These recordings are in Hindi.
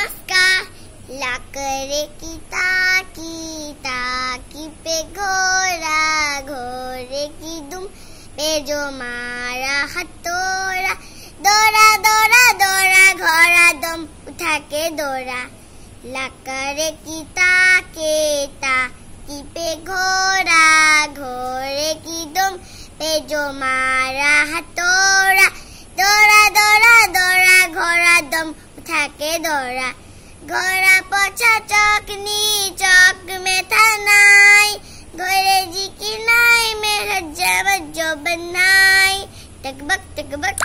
नमस्कार। लाकरे की ताकी ताकी पे घोड़ा घोड़े की दुम पे जो मारा हथोड़ा। दौड़ा दौड़ा दौड़ा, घोड़ा दम उठा के दौड़ा। लाकरे की ताके, ताकी पे घोड़ा घोड़े की दुम पे जो मारा हथोड़ा। दौड़ा दौड़ा दौड़ा, घोड़ा दम उठा के दौड़ा घोड़ा पोछा चौकनी चौक में नाई घोड़े जी की नाई में हजावत जो बनाई टकबक टकबक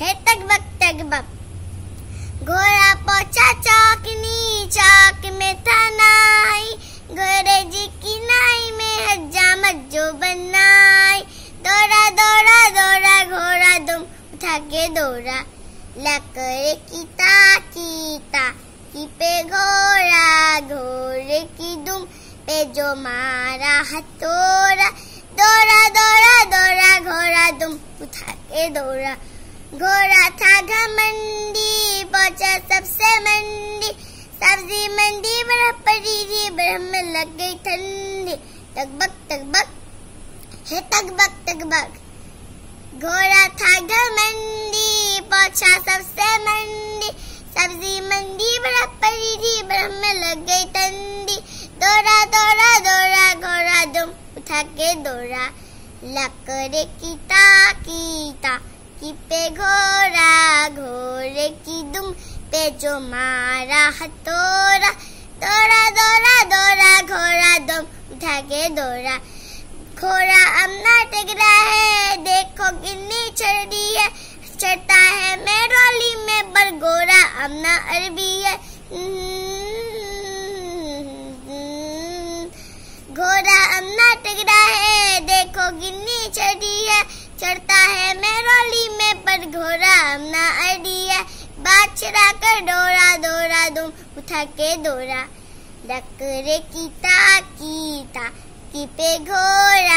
है टकबक टकबक घोड़ा पोछा चौकनी चौक में था नाई घोड़े जी की नाई में हजामत जो बनाई दौड़ा दौड़ा दौड़ा घोड़ा दुम उठा के दौड़ा लकड़े की ताकी ताकी पे घोड़ा घोड़े की दुम पे जो मारा हथोड़ा दौड़ा दौड़ा दौड़ा घोड़ा दुम उठा के दौड़ा। घोड़ा था घमंडी पहुँचा सबसे मंडी, सब्ज़ी मंडी बर्फ़ पड़ी थी बर्फ़ लग गई ठंडी। तकबक तकबक है तकबक तकबक घोड़ा था घमंडी पहुँचा सबसे मंडी, सब्ज़ी मंडी, बड़ा पड़ी थी बर्फ़ में लग गई ठंडी दौड़ा दौड़ा दौड़ा घोड़ा दुम उठा के दौड़ा लकड़े की ताकी ताकी पे घोड़ा घोड़े की दुम पे जो मारा हथोड़ा दौड़ा दौड़ा दौड़ा घोड़ा दुम उठा के दौड़ा घोड़ा अपना टकरा है, देखो कितनी चढ़ी चढ़ता है। मेरोली में घोड़ा अपना अरबी है। घोड़ा अपना टकरा है। देखो गिन्नी चढ़ी है। चढ़ता है मेरोली में पर घोड़ा अपना अरबी है। बात चढ़ा कर डोरा दौड़ा दुम, उठा के दौड़ा लकड़े की ताकी ता की पे घोड़ा की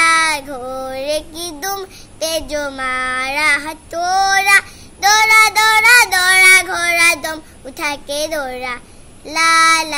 पे जो मारा हथोड़ा दौड़ा दौड़ा दौड़ा घोड़ा दम उठा के दौड़ा ला ला ला ला